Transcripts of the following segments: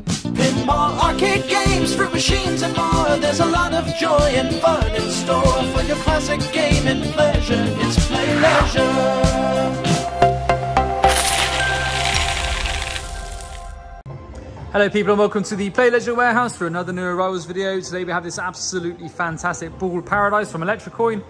Pinball, arcade games, fruit machines, and more. There's a lot of joy and fun in store for your classic gaming pleasure. It's Play Leisure. Hello people and welcome to the Play Leisure Warehouse for another new arrivals video. Today we have this absolutely fantastic Ball Paradise from Electrocoin,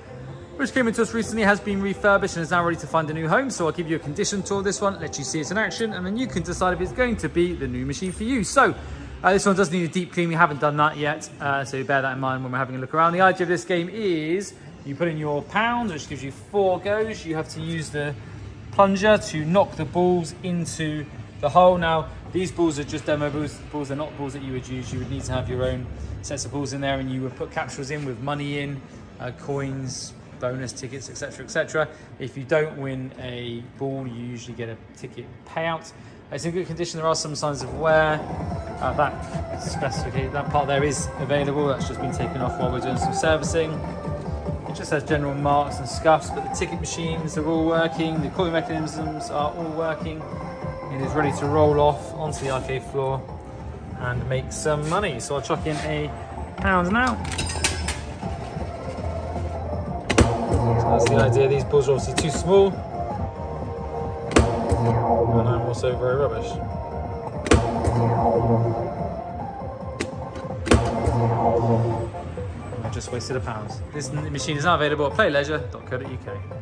which came into us recently, has been refurbished and is now ready to find a new home. So I'll give you a condition tour of this one, let you see it in action, and then you can decide if it's going to be the new machine for you. So uh, this one does need a deep clean, we haven't done that yet, uh, so bear that in mind when we're having a look around. The idea of this game is you put in your pounds, which gives you four goes. You have to use the plunger to knock the balls into the hole. Now, these balls are just demo balls. Balls are not balls that you would use. You would need to have your own sets of balls in there, and you would put capsules in with money in, uh, coins, bonus tickets, etc., etc. If you don't win a ball, you usually get a ticket payout. It's in good condition. There are some signs of wear. Uh, that specifically, that part there is available. That's just been taken off while we're doing some servicing. It just has general marks and scuffs, but the ticket machines are all working. The coin mechanisms are all working. It is ready to roll off onto the arcade floor and make some money. So I'll chuck in a pound now. So that's the idea. These balls are obviously too small. And I'm also very rubbish. I just wasted a pound. This machine is now available at playleisure.co.uk.